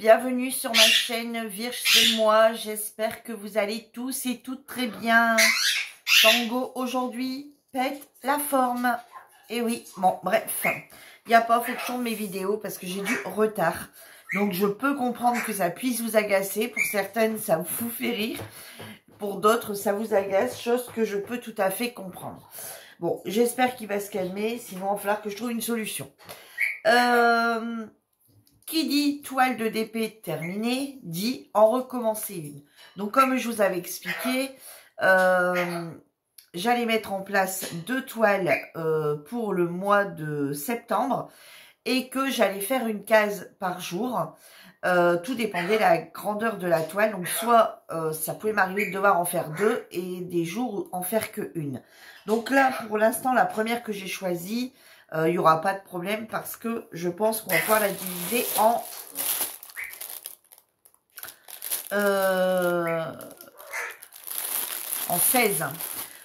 bienvenue sur ma chaîne Virge c'est moi, j'espère que vous allez tous et toutes très bien. Tango aujourd'hui pète la forme. Et oui, bon bref, il n'y a pas fonction de mes vidéos parce que j'ai du retard. Donc je peux comprendre que ça puisse vous agacer, pour certaines ça vous fait rire, pour d'autres ça vous agace, chose que je peux tout à fait comprendre. Bon, j'espère qu'il va se calmer, sinon il va falloir que je trouve une solution. Euh, qui dit toile de DP terminée, dit en recommencer une. Donc comme je vous avais expliqué, euh, j'allais mettre en place deux toiles euh, pour le mois de septembre et que j'allais faire une case par jour. Euh, tout dépendait de la grandeur de la toile. Donc soit ça pouvait m'arriver de devoir en faire deux et des jours en faire que une. Donc là, pour l'instant, la première que j'ai choisie, il n'y aura pas de problème parce que je pense qu'on va pouvoir la diviser en euh, en 16.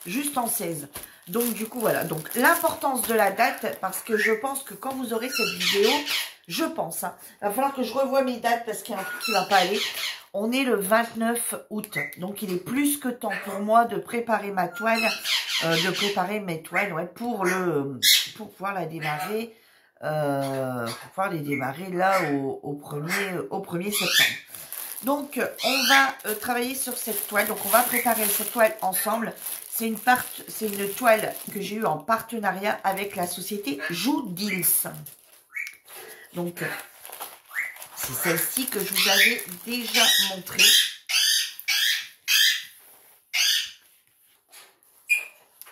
Juste en 16. Donc, du coup, voilà. Donc, l'importance de la date, parce que je pense que quand vous aurez cette vidéo, je pense, hein, il va falloir que je revoie mes dates parce qu'il y a un truc qui ne va pas aller. On est le 29 août. Donc, il est plus que temps pour moi de préparer ma toile, euh, de préparer mes toiles, ouais, pour le, pour pouvoir la démarrer, euh, pour pouvoir les démarrer là au, 1er, au 1er septembre. Donc, on va euh, travailler sur cette toile. Donc, on va préparer cette toile ensemble. C'est une, toile que j'ai eue en partenariat avec la société Joue Deals. Donc, c'est celle-ci que je vous avais déjà montrée.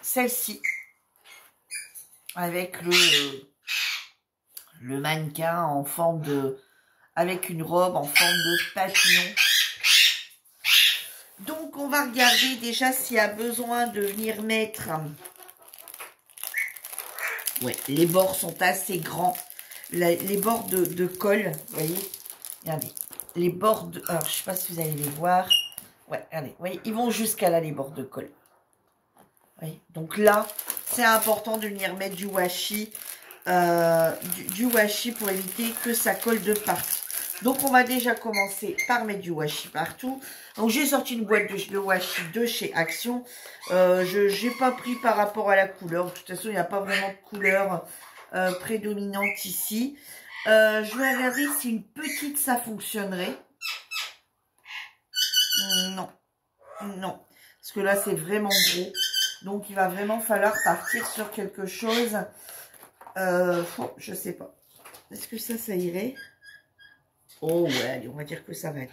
Celle-ci, avec le, le mannequin en forme de avec une robe en forme de papillon. Donc, on va regarder déjà s'il y a besoin de venir mettre... Ouais, les bords sont assez grands. les bords de, colle, vous voyez Regardez. Les bords de... Alors, je ne sais pas si vous allez les voir. Ouais, regardez. Vous voyez, ils vont jusqu'à là, les bords de colle. Oui, donc là, c'est important de venir mettre du washi, euh, du, washi pour éviter que ça colle de partout. Donc, on va déjà commencer par mettre du washi partout. Donc, j'ai sorti une boîte de, washi de chez Action. Euh, je n'ai pas pris par rapport à la couleur. De toute façon, il n'y a pas vraiment de couleur euh, prédominante ici. Je vais regarder si une petite, ça fonctionnerait. Non. Non. Parce que là, c'est vraiment gros. Donc, il va vraiment falloir partir sur quelque chose. Euh, oh, je sais pas. Est-ce que ça, ça irait? Oh ouais, allez, on va dire que ça va aller.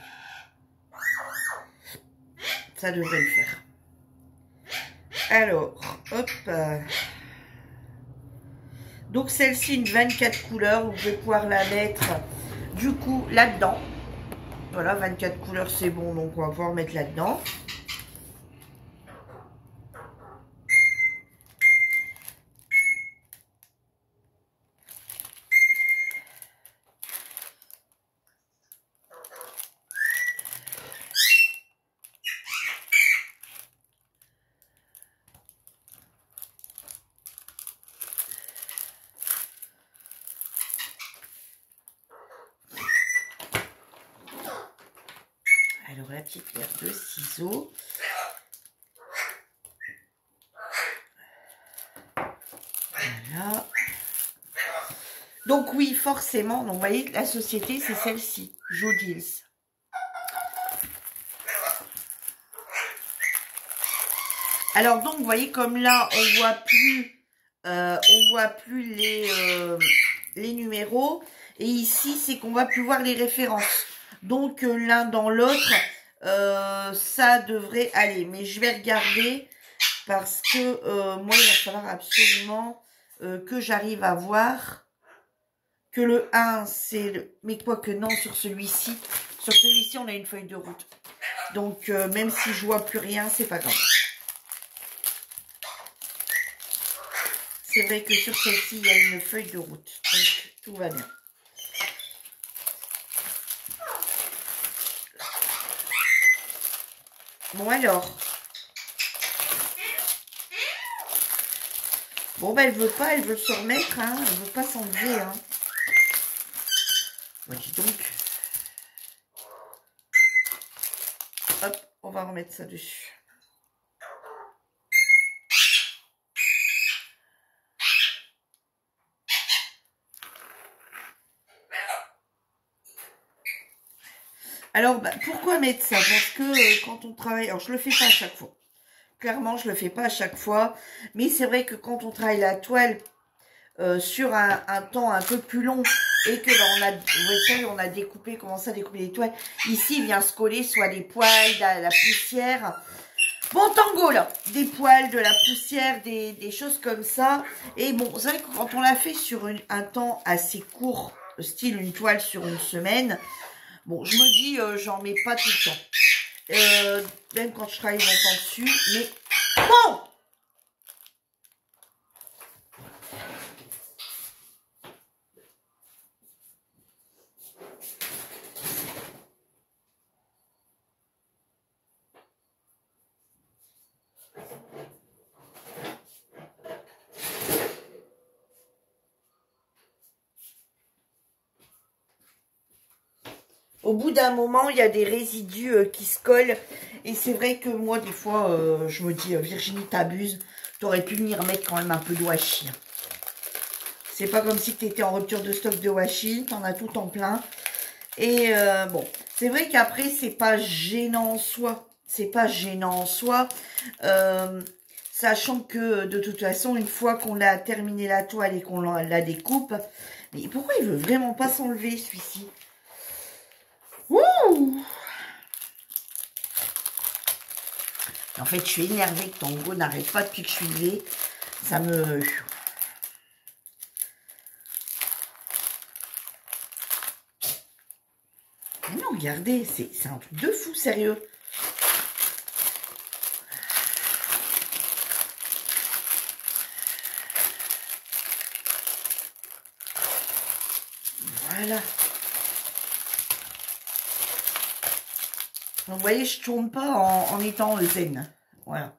Ça devrait le faire. Alors, hop. Donc celle-ci, une 24 couleurs. Vous pouvez pouvoir la mettre du coup là-dedans. Voilà, 24 couleurs, c'est bon. Donc on va pouvoir mettre là-dedans. Petite de ciseaux. Voilà. Donc oui, forcément, donc voyez, la société, c'est celle-ci, Joe Alors donc, voyez, comme là, on voit plus, euh, on voit plus les, euh, les numéros. Et ici, c'est qu'on va plus voir les références. Donc, euh, l'un dans l'autre, euh, ça devrait aller. Mais je vais regarder parce que euh, moi, il va falloir absolument euh, que j'arrive à voir que le 1, c'est le... Mais quoi que non, sur celui-ci, sur celui-ci, on a une feuille de route. Donc, même si je vois plus rien, c'est pas grave. C'est vrai que sur celle-ci, il y a une feuille de route. Donc, tout va bien. Bon alors. Bon ben elle veut pas, elle veut se remettre, hein. Elle veut pas s'enlever, hein. Donc. Hop, on va remettre ça dessus. Alors, bah, pourquoi mettre ça Parce que euh, quand on travaille... Alors, je le fais pas à chaque fois. Clairement, je le fais pas à chaque fois. Mais c'est vrai que quand on travaille la toile euh, sur un, temps un peu plus long et que on a, voyez, on a découpé, commencé à découper les toiles. Ici, il vient se coller soit des poils, de la, poussière. Bon, tango, là, des poils, de la poussière, des, choses comme ça. Et bon, c'est vrai que quand on l'a fait sur un temps assez court, style une toile sur une semaine, bon, je me dis, euh, j'en mets pas tout le temps. Euh, même quand je travaille longtemps dessus, mais bon au bout d'un moment, il y a des résidus euh, qui se collent. Et c'est vrai que moi, des fois, euh, je me dis, euh, Virginie, t'abuses. T'aurais pu venir mettre quand même un peu de washi. C'est pas comme si tu étais en rupture de stock de washi. T'en as tout en plein. Et bon, c'est vrai qu'après, c'est pas gênant en soi. C'est pas gênant en soi. sachant que, de toute façon, une fois qu'on a terminé la toile et qu'on la découpe... Mais pourquoi il veut vraiment pas s'enlever, celui-ci? En fait, je suis énervée que Tango n'arrête pas depuis que je suis levée. Ça me... non, regardez, c'est un truc de fou, sérieux. Voilà. Vous voyez, je tourne pas en, étant zen. Voilà.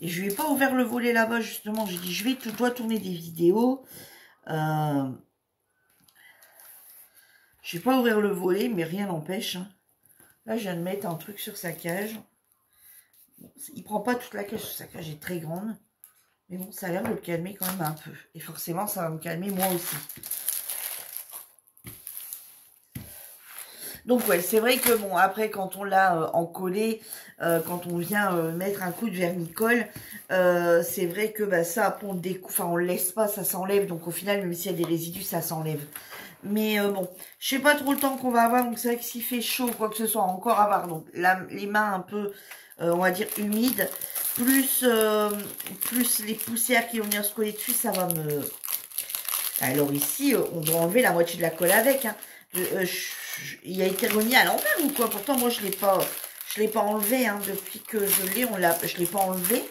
Et je lui ai pas ouvert le volet là-bas, justement. J'ai dit, je vais, dois tourner des vidéos. Euh, je vais pas ouvrir le volet, mais rien n'empêche. Hein. Là, je viens de mettre un truc sur sa cage. Il prend pas toute la cage, sa cage est très grande. Mais bon, ça a l'air de le calmer quand même un peu. Et forcément, ça va me calmer moi aussi. Donc ouais, c'est vrai que bon, après quand on l'a euh, encollé, euh, quand on vient euh, mettre un coup de vermicole, c'est vrai que bah, ça, après on découpe, enfin on le laisse pas, ça s'enlève. Donc au final, même s'il y a des résidus, ça s'enlève. Mais bon, je sais pas trop le temps qu'on va avoir, donc c'est vrai que s'il fait chaud quoi que ce soit, encore avoir donc les mains un peu euh, on va dire humide, plus, euh, plus les poussières qui vont venir se coller dessus, ça va me... Alors ici, euh, on doit enlever la moitié de la colle avec. Hein. il a été remis à l'envers ou quoi? Pourtant, moi, je ne l'ai pas, je l'ai pas enlevé. Hein. Depuis que je l'ai, on l'a, je l'ai pas enlevé.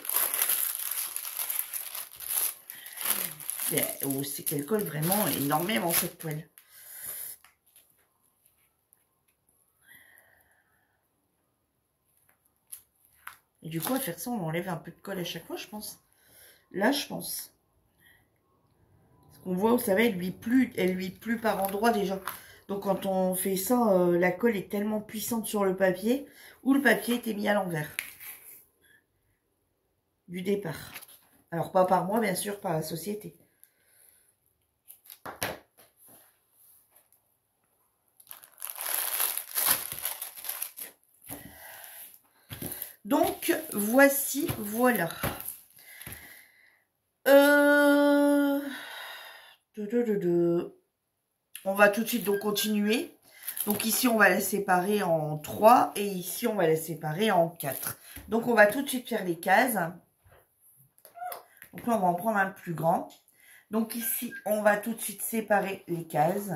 Oh, c'est qu'elle colle vraiment énormément cette toile. Et du coup, à faire ça, on enlève un peu de colle à chaque fois, je pense. Là, je pense. Parce qu'on voit, vous savez, elle lui plus, elle lui plus par endroit déjà. Donc, quand on fait ça, euh, la colle est tellement puissante sur le papier, ou le papier était mis à l'envers. Du départ. Alors, pas par moi, bien sûr, par la société. Donc, voici, voilà. Euh, on va tout de suite donc continuer. Donc ici, on va la séparer en 3 et ici, on va la séparer en 4. Donc, on va tout de suite faire les cases. Donc là, on va en prendre un plus grand. Donc ici, on va tout de suite séparer les cases.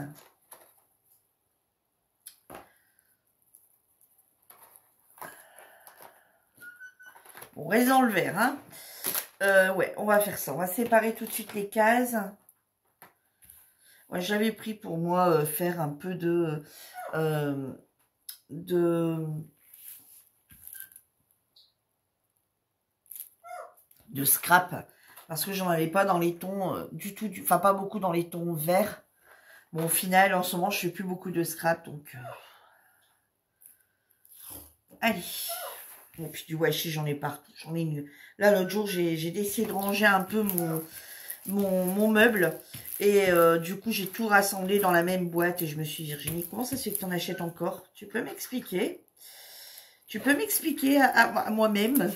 On le vert, hein. Euh, ouais, on va faire ça. On va séparer tout de suite les cases. Ouais, J'avais pris pour moi euh, faire un peu de... Euh, de de scrap. Parce que j'en avais pas dans les tons du tout, du, enfin pas beaucoup dans les tons verts. Bon, au final, en ce moment, je fais plus beaucoup de scrap, donc... Allez. Et puis du washi, j'en ai partout. J'en ai mieux. Là, l'autre jour, j'ai décidé de ranger un peu mon, mon, meuble. Et euh, du coup, j'ai tout rassemblé dans la même boîte. Et je me suis dit, Virginie, comment ça se fait que tu en achètes encore? Tu peux m'expliquer? Tu peux m'expliquer à moi-même?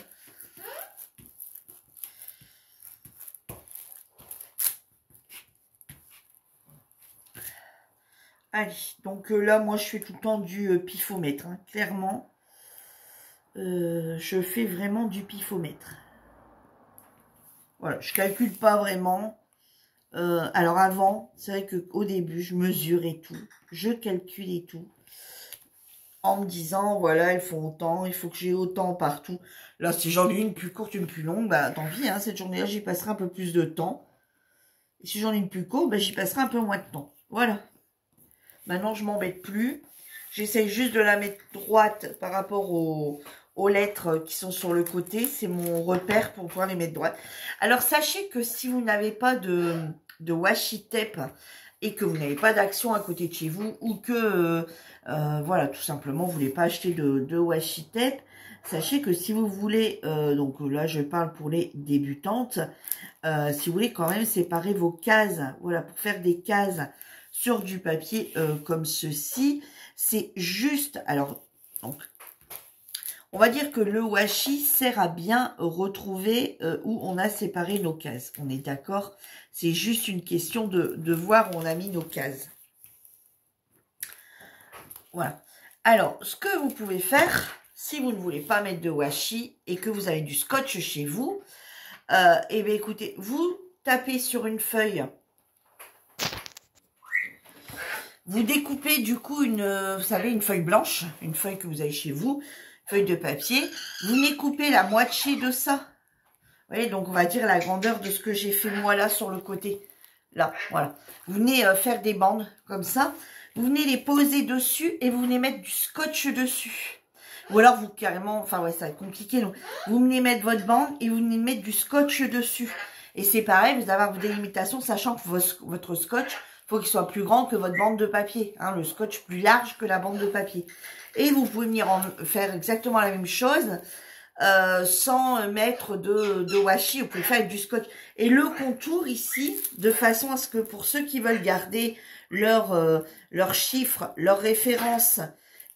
Allez, donc euh, là, moi, je fais tout le temps du euh, pifomètre. Hein. Clairement, euh, je fais vraiment du pifomètre. Voilà, je calcule pas vraiment. alors avant, c'est vrai qu'au début, je mesurais tout. Je calculais tout. En me disant, voilà, elles font autant, il faut que j'ai autant partout. Là, si j'en ai une plus courte, une plus longue, bah tant pis, hein, cette journée-là, j'y passerai un peu plus de temps. Et si j'en ai une plus courte, bah, j'y passerai un peu moins de temps. Voilà. Maintenant, je m'embête plus. J'essaye juste de la mettre droite par rapport aux, lettres qui sont sur le côté. C'est mon repère pour pouvoir les mettre droite. Alors, sachez que si vous n'avez pas de, de washi tape et que vous n'avez pas d'action à côté de chez vous ou que, euh, euh, voilà, tout simplement, vous voulez pas acheter de, de washi tape, sachez que si vous voulez, euh, donc là, je parle pour les débutantes, si vous voulez quand même séparer vos cases, voilà, pour faire des cases sur du papier euh, comme ceci. C'est juste, alors, donc, on va dire que le washi sert à bien retrouver euh, où on a séparé nos cases. On est d'accord? C'est juste une question de, voir où on a mis nos cases. Voilà. Alors, ce que vous pouvez faire, si vous ne voulez pas mettre de washi et que vous avez du scotch chez vous, euh, eh bien écoutez, vous tapez sur une feuille vous découpez du coup une, euh, vous savez, une feuille blanche, une feuille que vous avez chez vous, feuille de papier. Vous découpez la moitié de ça. Vous voyez, donc on va dire la grandeur de ce que j'ai fait moi là sur le côté. Là, voilà. Vous venez euh, faire des bandes comme ça. Vous venez les poser dessus et vous venez mettre du scotch dessus. Ou alors vous carrément, enfin ouais, ça va être compliqué. Donc, vous venez mettre votre bande et vous venez mettre du scotch dessus. Et c'est pareil, vous allez avoir vos délimitations, sachant que votre scotch, faut qu'il soit plus grand que votre bande de papier. Hein, le scotch plus large que la bande de papier. Et vous pouvez venir en faire exactement la même chose euh, sans mettre de, de washi. Vous pouvez faire avec du scotch. Et le contour ici, de façon à ce que pour ceux qui veulent garder leurs euh, leur chiffres, leurs références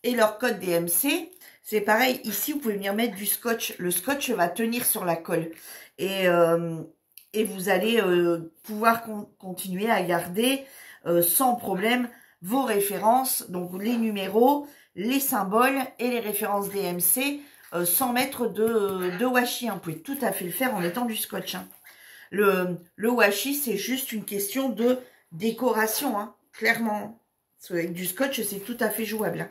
et leur code DMC, c'est pareil. Ici, vous pouvez venir mettre du scotch. Le scotch va tenir sur la colle. Et, euh, et vous allez pouvoir continuer à garder euh, sans problème vos références, donc les numéros, les symboles et les références DMC euh, sans mettre de, de washi. Vous pouvez tout à fait le faire en mettant du scotch. Hein. Le, le washi, c'est juste une question de décoration, hein, clairement. avec du scotch, c'est tout à fait jouable. Hein.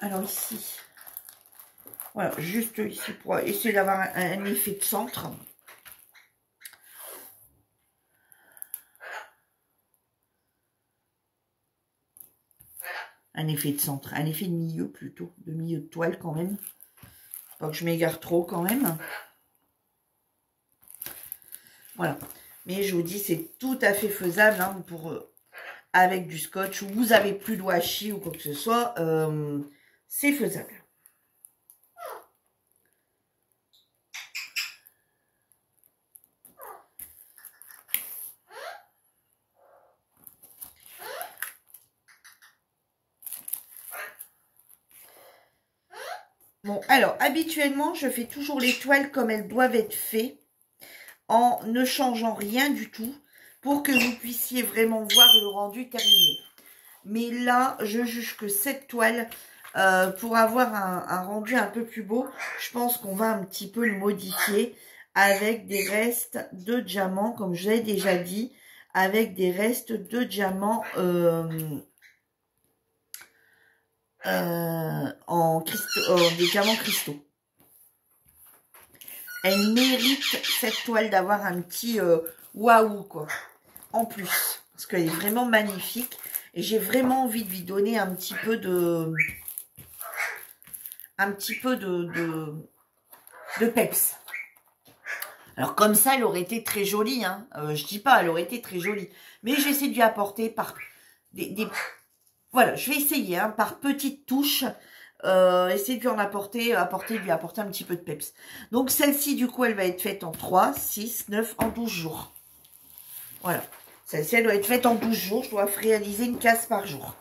Alors ici, voilà, juste ici pour essayer d'avoir un effet de centre. Un effet de centre, un effet de milieu plutôt, de milieu de toile quand même. Pas que je m'égare trop quand même. Voilà. Mais je vous dis, c'est tout à fait faisable hein, pour euh, avec du scotch. Ou vous avez plus de washi ou quoi que ce soit. Euh, c'est faisable. Bon, alors, habituellement, je fais toujours les toiles comme elles doivent être faites, en ne changeant rien du tout, pour que vous puissiez vraiment voir le rendu terminé. Mais là, je juge que cette toile, euh, pour avoir un, rendu un peu plus beau, je pense qu'on va un petit peu le modifier avec des restes de diamants, comme je déjà dit, avec des restes de diamants... Euh, euh, en, des diamants cristaux. Elle mérite cette toile d'avoir un petit euh, waouh quoi. En plus, parce qu'elle est vraiment magnifique et j'ai vraiment envie de lui donner un petit peu de un petit peu de, de peps. Alors comme ça, elle aurait été très jolie. Hein. Euh, je dis pas, elle aurait été très jolie. Mais j'essaie de lui apporter par des... Voilà, je vais essayer hein, par petites touches. Euh, essayer de lui apporter, apporter, lui apporter un petit peu de peps. Donc celle-ci, du coup, elle va être faite en 3, 6, 9, en 12 jours. Voilà. Celle-ci, elle doit être faite en 12 jours. Je dois réaliser une case par jour.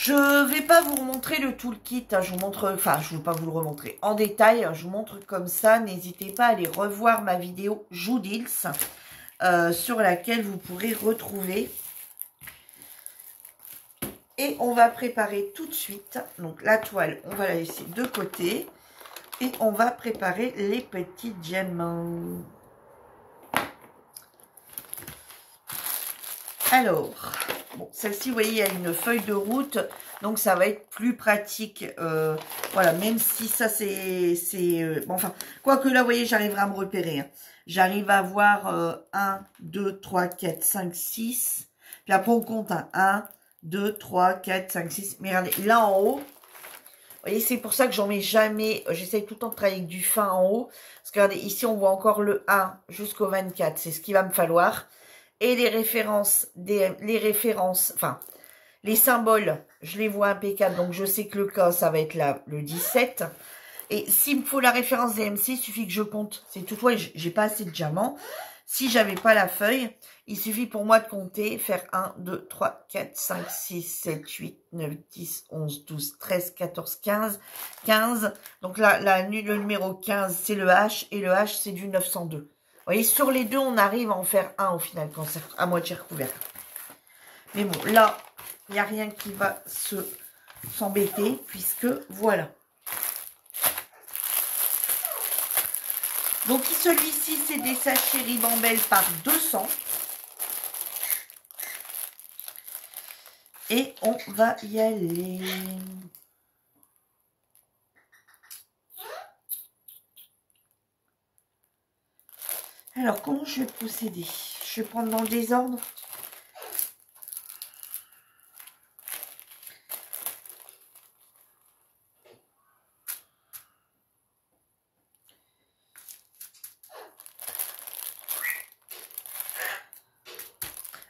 Je vais pas vous remontrer le toolkit, hein, je vous montre, enfin je ne vais pas vous le remontrer en détail, hein, je vous montre comme ça, n'hésitez pas à aller revoir ma vidéo Joudils euh, sur laquelle vous pourrez retrouver. Et on va préparer tout de suite, donc la toile, on va la laisser de côté et on va préparer les petits diamants. Alors, celle-ci, vous voyez, il y a une feuille de route, donc ça va être plus pratique. Euh, voilà, même si ça, c'est... Euh, bon, enfin, quoique là, vous voyez, j'arriverai à me repérer. Hein. J'arrive à voir 1, 2, 3, 4, 5, 6. Puis après, on compte un 1, 2, 3, 4, 5, 6. Mais regardez, là en haut, vous voyez, c'est pour ça que j'en mets jamais. J'essaye tout le temps de travailler avec du fin en haut. Parce que regardez, ici, on voit encore le 1 jusqu'au 24. C'est ce qu'il va me falloir et les références, des, les références, enfin, les symboles, je les vois impeccables, donc je sais que le cas, ça va être là, le 17. Et s'il me faut la référence des MC, il suffit que je compte. C'est tout, ouais, j'ai pas assez de diamants. Si j'avais pas la feuille, il suffit pour moi de compter, faire 1, 2, 3, 4, 5, 6, 7, 8, 9, 10, 11, 12, 13, 14, 15, 15. Donc là, le numéro 15, c'est le H, et le H, c'est du 902 voyez, sur les deux, on arrive à en faire un au final, quand c'est à moitié recouvert. Mais bon, là, il n'y a rien qui va se s'embêter, puisque voilà. Donc, celui-ci, c'est des sachets ribambelle par 200. Et on va y aller. Alors, comment je vais procéder? Je vais prendre dans le désordre.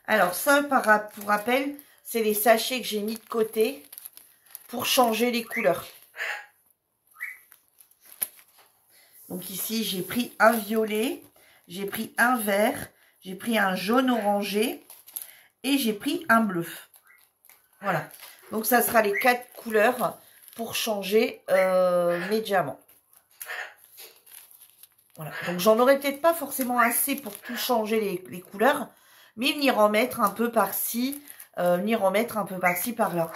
Alors ça, pour rappel, c'est les sachets que j'ai mis de côté pour changer les couleurs. Donc ici, j'ai pris un violet, j'ai pris un vert, j'ai pris un jaune orangé et j'ai pris un bleu. Voilà. Donc, ça sera les quatre couleurs pour changer euh, mes diamants. Voilà. Donc, j'en aurais peut-être pas forcément assez pour tout changer les, couleurs, mais venir en mettre un peu par-ci, venir en mettre un peu par-ci, par-là.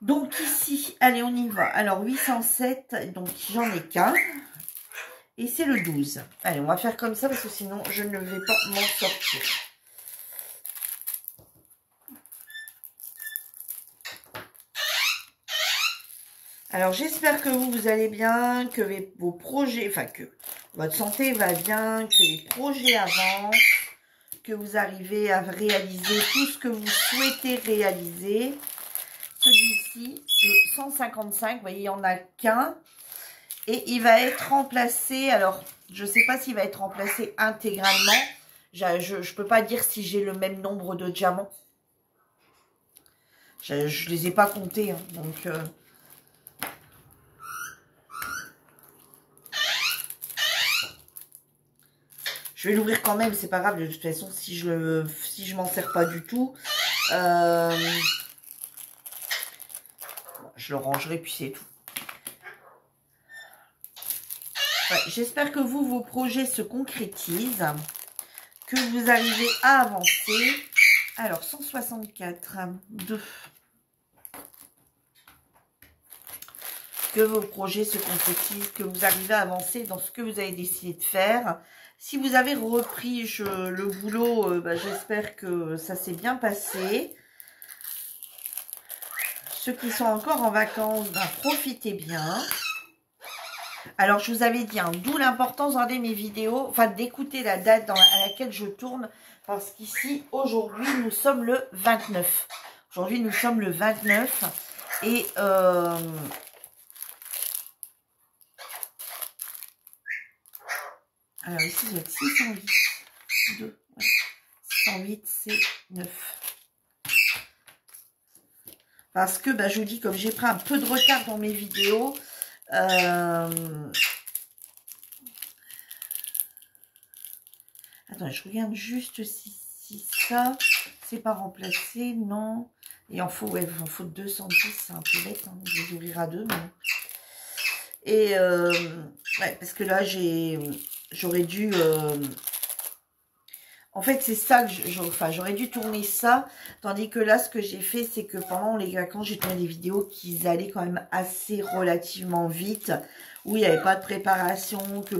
Donc, ici, allez, on y va. Alors, 807, donc j'en ai qu'un. Et c'est le 12. Allez, on va faire comme ça parce que sinon, je ne vais pas m'en sortir. Alors, j'espère que vous, vous allez bien, que vos projets, enfin, que votre santé va bien, que les projets avancent, que vous arrivez à réaliser tout ce que vous souhaitez réaliser. Celui-ci, le 155, vous voyez, il n'y en a qu'un. Et il va être remplacé, alors je ne sais pas s'il va être remplacé intégralement. Je ne peux pas dire si j'ai le même nombre de diamants. Je ne les ai pas comptés, hein, donc... Euh. Je vais l'ouvrir quand même, c'est pas grave, de toute façon, si je si je m'en sers pas du tout, euh, je le rangerai, puis c'est tout. J'espère que vous, vos projets se concrétisent, que vous arrivez à avancer. Alors, 164, 2. Que vos projets se concrétisent, que vous arrivez à avancer dans ce que vous avez décidé de faire. Si vous avez repris le boulot, euh, bah, j'espère que ça s'est bien passé. Ceux qui sont encore en vacances, bah, profitez bien. Alors, je vous avais dit, hein, d'où l'importance de regarder mes vidéos, enfin d'écouter la date à laquelle je tourne, parce qu'ici, aujourd'hui, nous sommes le 29. Aujourd'hui, nous sommes le 29. Et euh, Alors ici, j'ai 608. 2, 608, c'est 9. Parce que, bah, je vous dis, comme j'ai pris un peu de retard dans mes vidéos, euh... attends, je regarde juste si, ça, c'est pas remplacé, non. Et en faut, ouais, en faut 210, c'est un peu bête, hein, je les ouvrir à deux, mais... Et, euh, ouais, parce que là, j'ai, j'aurais dû... Euh, en fait, c'est ça que je, enfin, j'aurais dû tourner ça. Tandis que là, ce que j'ai fait, c'est que pendant les vacances, j'ai tourné des vidéos qui allaient quand même assez relativement vite. Où il n'y avait pas de préparation. que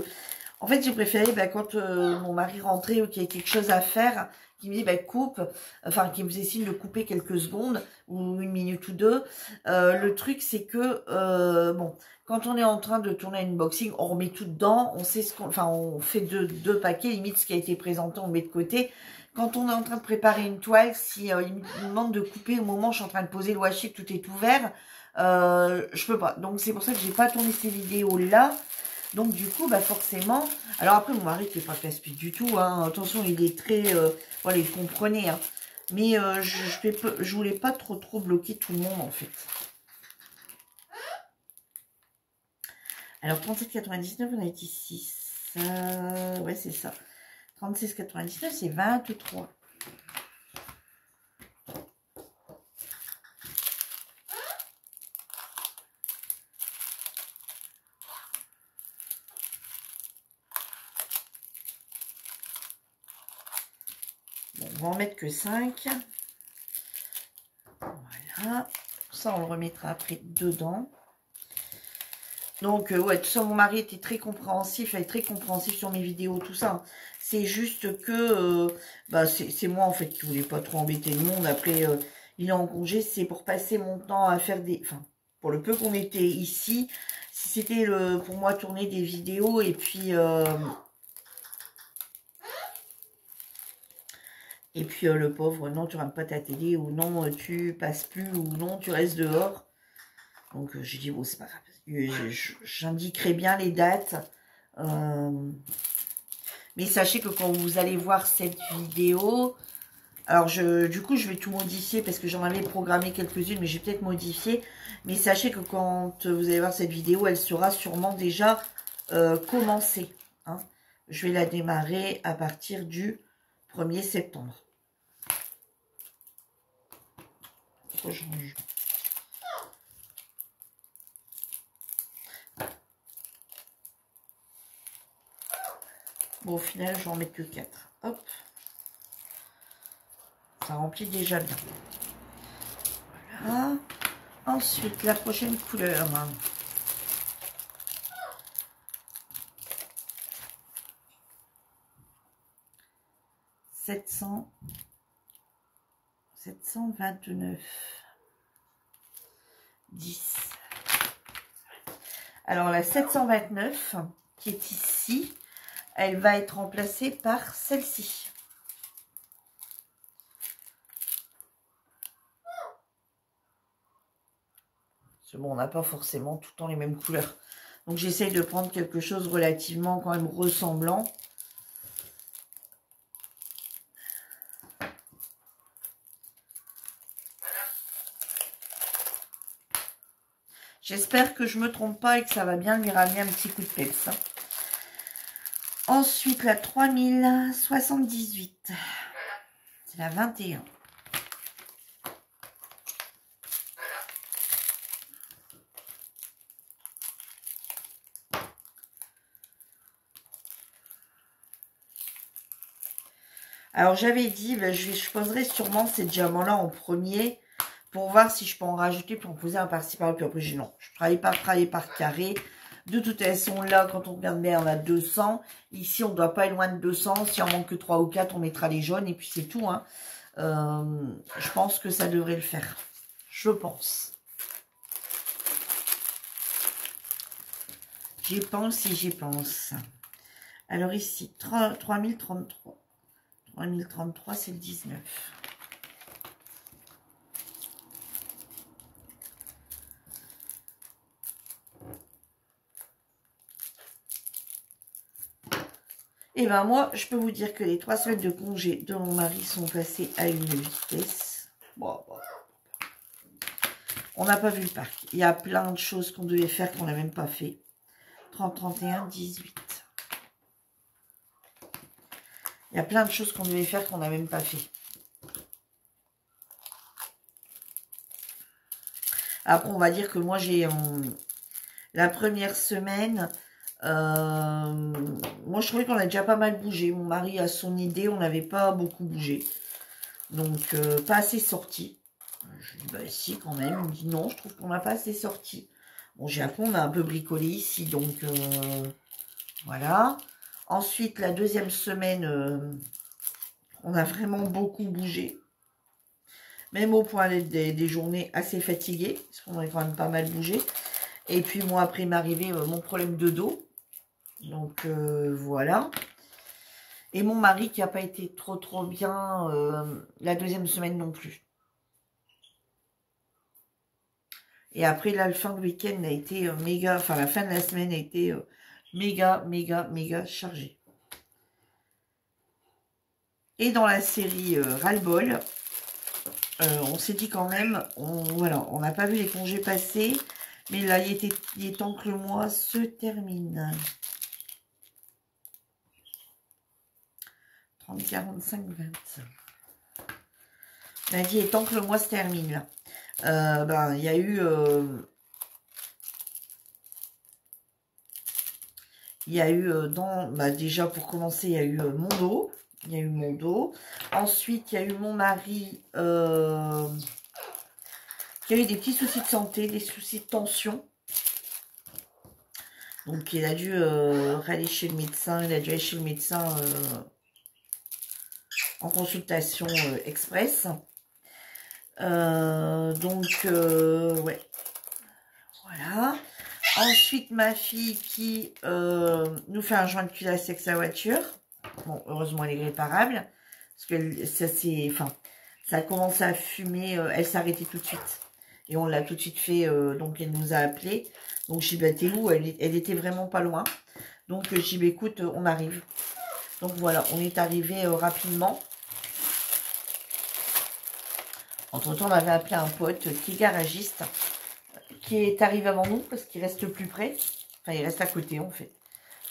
En fait, j'ai préféré, bah, quand euh, mon mari rentrait ou qu'il y avait quelque chose à faire, qui me dit, bah, coupe. Enfin, qui me faisait de couper quelques secondes ou une minute ou deux. Euh, le truc, c'est que, euh, bon, quand on est en train de tourner un unboxing, on remet tout dedans, on sait ce qu'on, enfin, on fait deux, deux paquets, limite ce qui a été présenté, on met de côté. Quand on est en train de préparer une toile, si euh, il me demande de couper au moment où je suis en train de poser le washi, tout est ouvert, euh, je peux pas. Donc c'est pour ça que j'ai pas tourné ces vidéos là. Donc du coup, bah forcément. Alors après, mon mari qui est pas casse du tout. Hein. Attention, il est très, euh, voilà, il comprenait. Hein. Mais euh, je, je, je voulais pas trop trop bloquer tout le monde en fait. Alors, 37,99, on a été 6. Euh, ouais, c'est ça. 36,99, c'est 23. En mettre que 5. Voilà. Ça, on le remettra après dedans. Donc, euh, ouais, tout ça, mon mari était très compréhensif, il est très compréhensif sur mes vidéos, tout ça. C'est juste que, euh, bah, c'est moi, en fait, qui voulais pas trop embêter le monde. Après, euh, il est en congé, c'est pour passer mon temps à faire des... Enfin, pour le peu qu'on était ici, si c'était pour moi tourner des vidéos et puis... et puis le pauvre, non, tu regardes pas ta télé, ou non, tu passes plus, ou non, tu restes dehors. Donc, j'ai dit, bon, c'est pas grave J'indiquerai bien les dates. Euh, mais sachez que quand vous allez voir cette vidéo, alors je, du coup je vais tout modifier parce que j'en avais programmé quelques-unes, mais j'ai peut-être modifié. Mais sachez que quand vous allez voir cette vidéo, elle sera sûrement déjà euh, commencée. Hein. Je vais la démarrer à partir du 1er septembre. Bon, au final, je vais en mettre que 4. Hop. Ça remplit déjà bien. Voilà. Ensuite, la prochaine couleur. 700. 729. 10. Alors, la 729, qui est ici, elle va être remplacée par celle-ci. C'est bon, on n'a pas forcément tout le temps les mêmes couleurs. Donc j'essaye de prendre quelque chose relativement quand même ressemblant. J'espère que je ne me trompe pas et que ça va bien lui ramener un petit coup de peps. Hein. Ensuite, la 3078. C'est la 21. Alors, j'avais dit, ben, je, je poserai sûrement ces diamants-là en premier pour voir si je peux en rajouter pour en poser un par-ci par-là. Puis après, j'ai non, je travaille pas travailler par carré. De toute façon, là, quand on regarde bien, on a 200. Ici, on ne doit pas être loin de 200. Si on manque que 3 ou 4, on mettra les jaunes et puis c'est tout. Hein. Euh, je pense que ça devrait le faire. Je pense. J'y pense et j'y pense. Alors ici, 3033. 3033, c'est le 19. Et eh ben moi, je peux vous dire que les trois semaines de congé de mon mari sont passées à une vitesse. Bon. On n'a pas vu le parc. Il y a plein de choses qu'on devait faire qu'on n'a même pas fait. 30, 31, 18. Il y a plein de choses qu'on devait faire qu'on n'a même pas fait. Après, on va dire que moi, j'ai... la première semaine, euh, moi, je trouvais qu'on a déjà pas mal bougé. Mon mari a son idée, on n'avait pas beaucoup bougé. Donc, euh, pas assez sorti. Je dis, bah si, quand même. Il me dit, non, je trouve qu'on n'a pas assez sorti. Bon, j'ai appris, on a un peu bricolé ici, donc euh, voilà. Ensuite, la deuxième semaine, on a vraiment beaucoup bougé. Même au point des, journées assez fatiguées, parce qu'on a quand même pas mal bougé. Et puis, moi, après m'arriver mon problème de dos. Donc euh, voilà. Et mon mari qui n'a pas été trop trop bien euh, la deuxième semaine non plus. Et après là, le fin de week-end a été euh, méga, enfin la fin de la semaine a été méga, méga, méga chargée. Et dans la série Ras-le-Bol, on s'est dit quand même, on voilà, on n'a pas vu les congés passer, mais là, il, était, il est temps que le mois se termine. 30, 45, 25. Il dit, tant que le mois se termine, là. Euh, ben, il y a eu... Euh, il y a eu euh, dans... Bah, déjà, pour commencer, il y a eu mon dos. Il y a eu mon dos. Ensuite, il y a eu mon mari qui a eu des petits soucis de santé, des soucis de tension. Donc, il a dû aller chez le médecin. Il a dû aller chez le médecin en consultation euh, express. Euh, donc, euh, ouais. Voilà. Ensuite, ma fille qui nous fait un joint de culasse avec sa voiture. Bon, heureusement, elle est réparable. Parce que ça enfin, ça a à fumer. elle s'est arrêtée tout de suite. Et on l'a tout de suite fait. donc, elle nous a appelé. Donc, j'ai dit, bah, t'es où? Elle, elle, était vraiment pas loin. Donc, j'ai dit, bah, écoute, on arrive. Donc, voilà, on est arrivé rapidement. Entre-temps, on avait appelé un pote qui est garagiste, qui est arrivé avant nous parce qu'il reste plus près. Enfin, il reste à côté, en fait.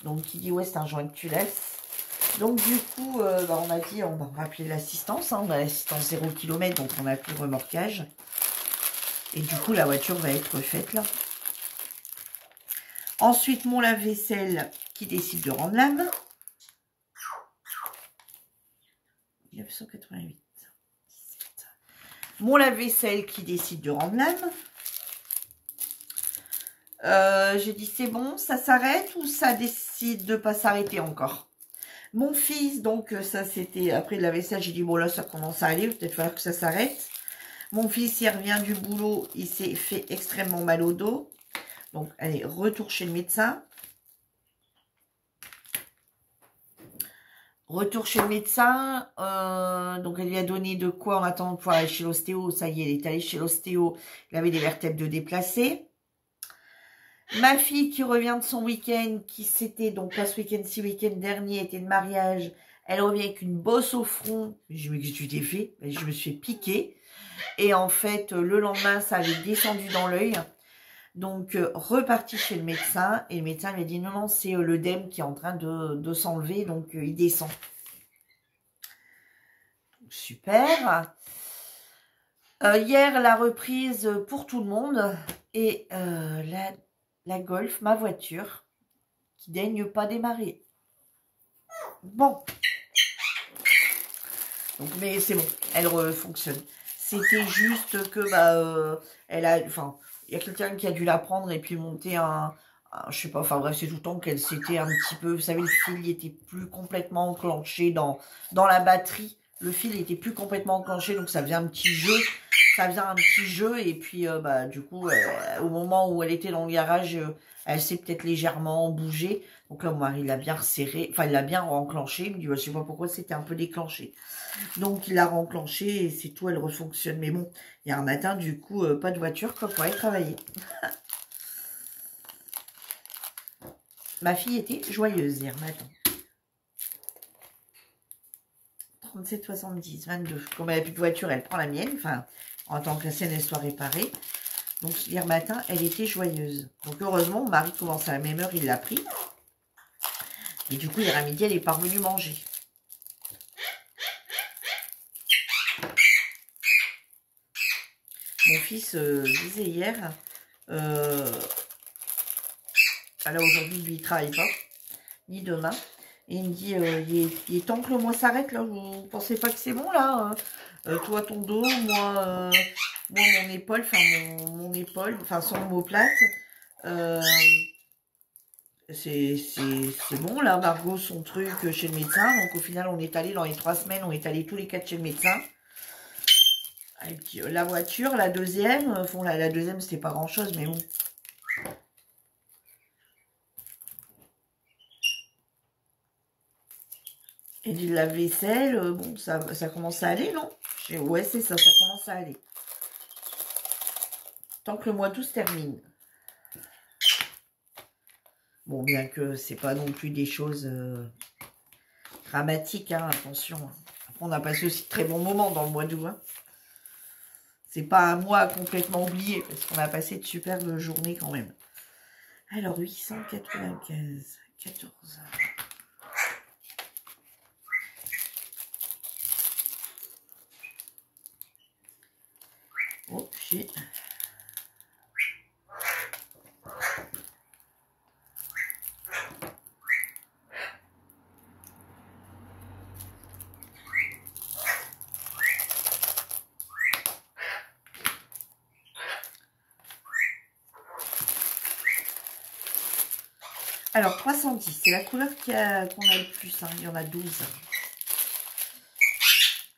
Donc, il dit, ouais, c'est un joint que tu laisses. Donc, du coup, euh, bah, on a dit, on va rappeler l'assistance. Hein. on a l'assistance 0 km, donc on a le remorquage. Et du coup, la voiture va être faite, là. Ensuite, mon lave-vaisselle qui décide de rendre l'âme. 988. Mon lave-vaisselle qui décide de rendre l'âme. Euh, j'ai dit c'est bon, ça s'arrête ou ça décide de pas s'arrêter encore? Mon fils, donc euh, ça c'était après la vaisselle, j'ai dit bon là ça commence à aller, peut-être falloir que ça s'arrête. Mon fils il revient du boulot, il s'est fait extrêmement mal au dos. Donc allez, retour chez le médecin. Retour chez le médecin, euh, donc elle lui a donné de quoi en attendant pouvoir aller chez l'ostéo. Ça y est, elle est allée chez l'ostéo, il avait des vertèbres de déplacer. Ma fille qui revient de son week-end, qui s'était, donc pas ce week-end, si week-end dernier, était de mariage, elle revient avec une bosse au front. Je me que tu t'es fait? Je me suis piqué. Et en fait, le lendemain, ça avait descendu dans l'œil. Donc, euh, reparti chez le médecin. Et le médecin lui a dit, non, non, c'est euh, l'œdème qui est en train de, s'enlever. Donc, euh, il descend. Super. hier, la reprise pour tout le monde. Et la, Golf, ma voiture, qui daigne pas démarrer. Bon. Mais c'est bon, elle fonctionne. C'était juste que, bah, elle a, enfin, il y a quelqu'un qui a dû la prendre et puis monter un, je sais pas, enfin bref, c'est tout le temps qu'elle s'était un petit peu, vous savez, le fil était plus complètement enclenché dans, dans la batterie. Le fil était plus complètement enclenché, donc ça faisait un petit jeu. Ça faisait un petit jeu, et puis euh, bah du coup, euh, au moment où elle était dans le garage, euh, elle s'est peut-être légèrement bougée. Donc là, mon mari l'a bien resserré, enfin, il l'a bien enclenché. Il me dit, bah, je sais pas pourquoi c'était un peu déclenché. Donc, il l'a enclenché et c'est tout, elle refonctionne. Mais bon, un matin, du coup, euh, pas de voiture comme pour aller travailler. Ma fille était joyeuse hier matin. 37,70, 22. Comme elle n'a plus de voiture, elle prend la mienne. Enfin, en tant que la scène, elle soit réparée. Donc, hier matin, elle était joyeuse. Donc, heureusement, mon mari commence à la même heure, il l'a pris. Et du coup, hier à midi, elle est parvenue manger. Mon fils euh, disait hier, euh, alors aujourd'hui, lui, il travaille pas, ni demain. Et il me dit, euh, il, est, temps que le mois s'arrête, là. Vous pensez pas que c'est bon, là hein? Euh, Toi, ton dos, moi, euh, moi mon épaule, enfin, mon, épaule, enfin, son omoplate. C'est bon, là, Margot, son truc chez le médecin. Donc, au final, on est allé dans les trois semaines, on est allé tous les quatre chez le médecin. la voiture, la deuxième, bon, la, la deuxième, c'était pas grand-chose, mais bon. Et du lave-vaisselle, euh, bon, ça, ça commence à aller, non? Ouais, c'est ça, ça commence à aller. Tant que le mois d'août se termine. Bon, bien que c'est pas non plus des choses euh, dramatiques, hein, attention. Après, on a passé aussi de très bons moments dans le mois d'août. Hein. C'est pas un mois complètement oublié, parce qu'on a passé de superbes journées quand même. Alors, 895, 14 Oh, shit. Alors, 310, c'est la couleur qu'on a, le plus. Hein. Il y en a 12.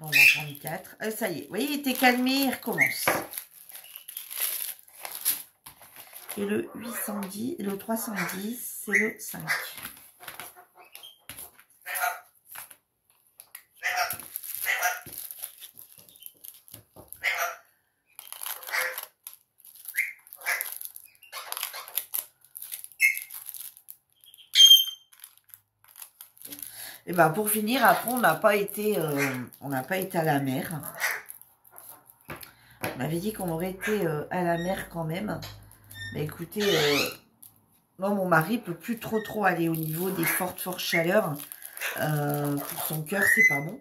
On va prendre 4. Ah, ça y est, vous voyez, il était calmé, il recommence. Et le 810, le 310, c'est le 5. Et ben pour finir, après on n'a pas été, euh, pas été à la mer. On avait dit qu'on aurait été euh, à la mer quand même. Mais écoutez, euh, moi mon mari peut plus trop trop aller au niveau des fortes fortes chaleurs. pour son cœur, c'est pas bon.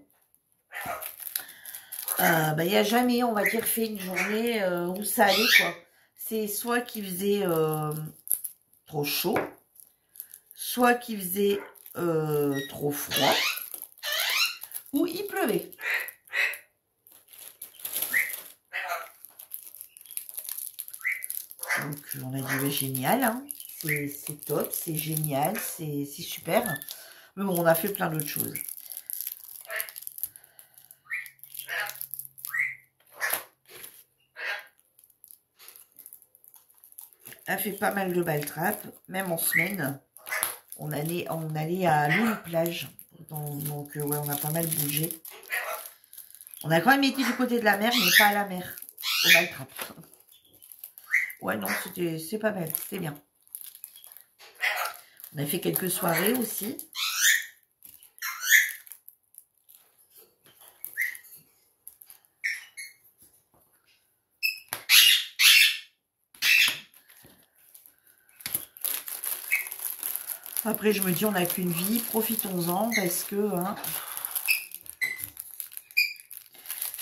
Ben, il n'y a jamais, on va dire, fait une journée où ça allait quoi. C'est soit qu'il faisait trop chaud, soit qu'il faisait euh, trop froid ou il pleuvait. Donc on a dit génial, hein. c'est top, c'est génial, c'est super. Mais bon, on a fait plein d'autres choses. a fait pas mal de baltrap, même en semaine on allait, on allait à l'île plage. Donc, euh, ouais, on a pas mal bougé. On a quand même été du côté de la mer, mais pas à la mer. Au Baltrap. Ouais, non, c'est pas mal. C'est bien. On a fait quelques soirées aussi. Après, je me dis, on n'a qu'une vie, profitons-en parce que hein,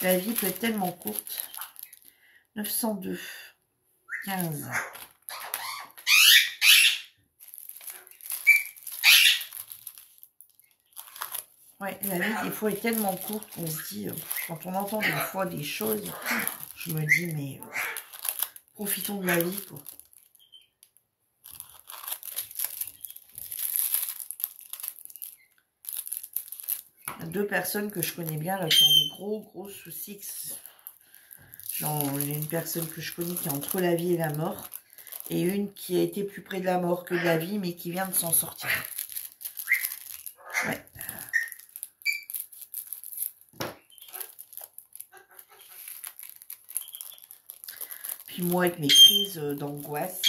la vie peut être tellement courte. 902, 15. Ouais, la vie, des fois, est tellement courte qu'on se dit, euh, quand on entend des fois des choses, je me dis, mais profitons de la vie, quoi. Deux personnes que je connais bien, là, qui ont des gros, gros soucis. Genre, une personne que je connais qui est entre la vie et la mort. Et une qui a été plus près de la mort que de la vie, mais qui vient de s'en sortir. Ouais. Puis moi, avec mes crises d'angoisse,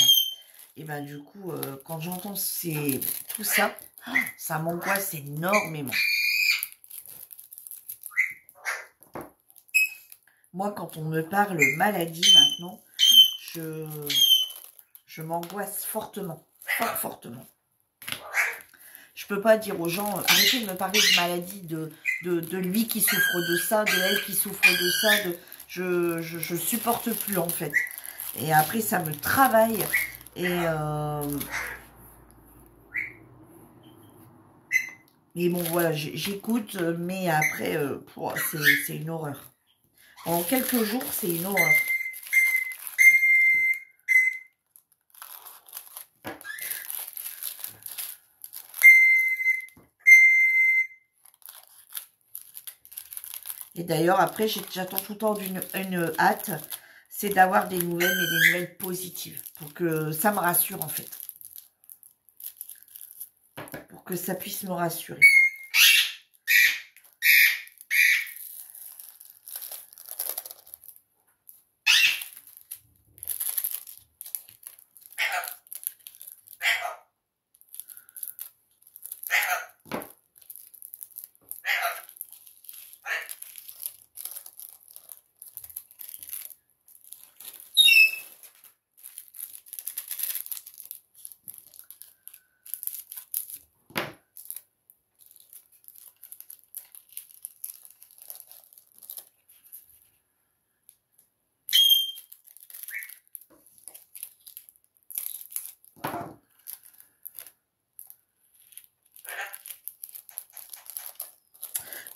et ben du coup, euh, quand j'entends tout ça, ça m'angoisse énormément. Moi, quand on me parle maladie maintenant, je, je m'angoisse fortement. Fort fortement. Je peux pas dire aux gens, arrêtez de me parler de maladie, de, de, lui qui souffre de ça, de elle qui souffre de ça. De, je, je, supporte plus en fait. Et après, ça me travaille. Et... Euh, bon, voilà, j'écoute, mais après, euh, c'est une horreur. En quelques jours, c'est une horreur. Et d'ailleurs, après, j'attends tout le temps d'une une hâte, c'est d'avoir des nouvelles, mais des nouvelles positives. Pour que ça me rassure, en fait. Pour que ça puisse me rassurer.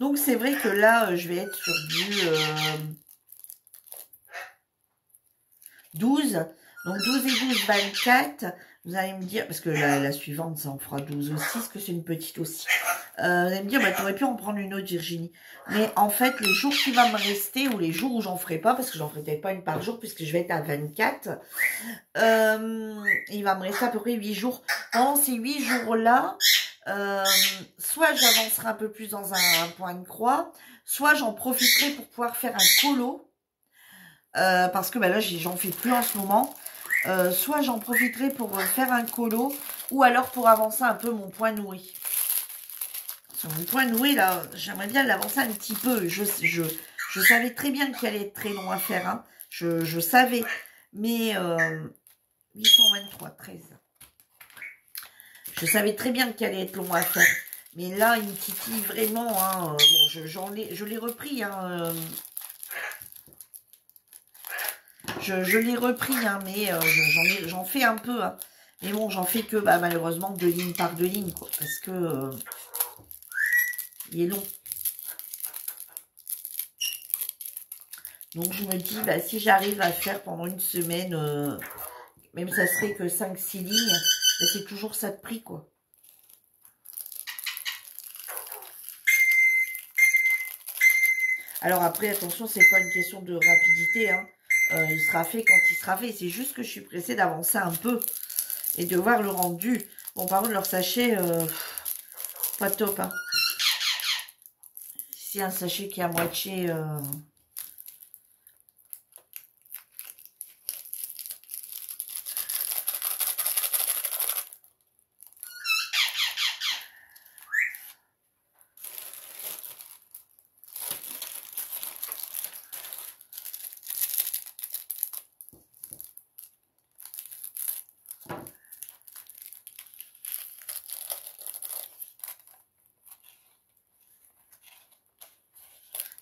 Donc, c'est vrai que là, euh, je vais être sur du 12. Euh, Donc, 12 et 12, 24. Vous allez me dire, parce que la, suivante, ça en fera 12 aussi, parce que c'est une petite aussi. Euh, vous allez me dire, bah, tu aurais pu en prendre une autre, Virginie. Mais en fait, les jours qui vont me rester, ou les jours où j'en ferai pas, parce que j'en ferai peut-être pas une par jour, puisque je vais être à 24, il va me rester à peu près 8 jours. Pendant ces 8 jours-là, euh, soit j'avancerai un peu plus dans un, point de croix, soit j'en profiterai pour pouvoir faire un colo, euh, parce que bah, là, j'en fais plus en ce moment. Euh, soit j'en profiterai pour faire un colo, ou alors pour avancer un peu mon point nourri. Sur mon point nourri, là, j'aimerais bien l'avancer un petit peu. Je, je, je savais très bien qu'il allait être très long à faire. Hein. Je, je savais. Mais 823, 13. Je savais très bien qu'il allait être long à faire. Mais là, il me titille vraiment. Hein. Bon, je, l'ai repris. Hein. Euh. Je, l'ai repris, hein, mais euh, j'en fais un peu. Mais bon, j'en fais que bah, malheureusement deux lignes par deux lignes. Parce que euh, il est long. Donc je me dis, bah, si j'arrive à faire pendant une semaine, même ça serait que 5-6 lignes, mais c'est toujours ça de prix, quoi. Alors après, attention, c'est pas une question de rapidité. Hein. Euh, il sera fait quand il sera fait. C'est juste que je suis pressée d'avancer un peu et de voir le rendu. Bon, par contre, leur sachet, euh, pas top. Hein. C'est un sachet qui est à moitié... Euh,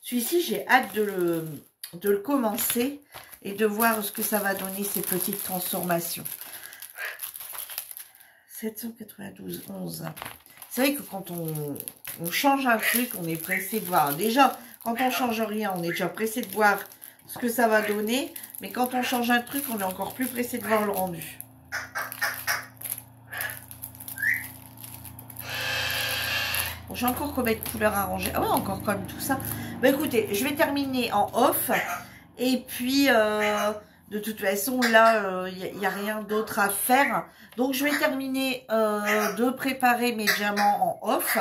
Celui-ci, j'ai hâte de le, de le commencer et de voir ce que ça va donner, ces petites transformations. 792, 11. C'est vrai que quand on, on, change un truc, on est pressé de voir. Déjà, quand on change rien, on est déjà pressé de voir ce que ça va donner. Mais quand on change un truc, on est encore plus pressé de voir le rendu. Bon, j'ai encore combien de couleurs arrangées Ah ouais, encore comme tout ça. Bah écoutez, je vais terminer en off. Et puis, euh, de toute façon, là, il euh, n'y a, rien d'autre à faire. Donc, je vais terminer euh, de préparer mes diamants en off.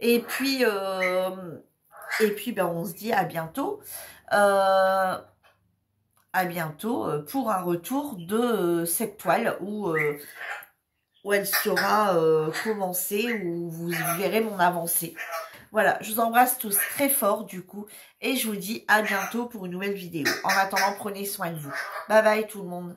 Et puis, et puis ben, on se dit à bientôt. à bientôt pour un retour de cette toile où, où elle sera commencée, où vous verrez mon avancée. Voilà, je vous embrasse tous très fort du coup. Et je vous dis à bientôt pour une nouvelle vidéo. En attendant, prenez soin de vous. Bye bye tout le monde.